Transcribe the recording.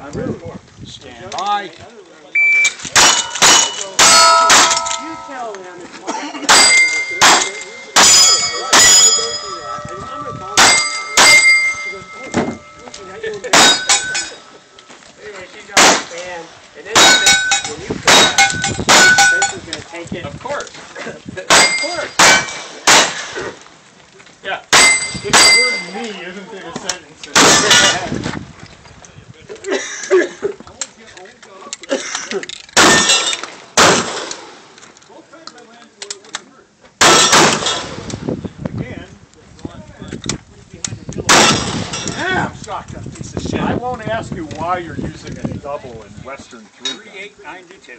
I really stand by. You tell them it's my. I'm gonna call her. She goes, listen, I don't know. Anyway, she got the fan, and then when you come back, Spencer's gonna take it. Of course. Of course. Yeah. It's the word me isn't in a sentence. I won't ask you why you're using a double in Western three. Thirty-eight ninety-two.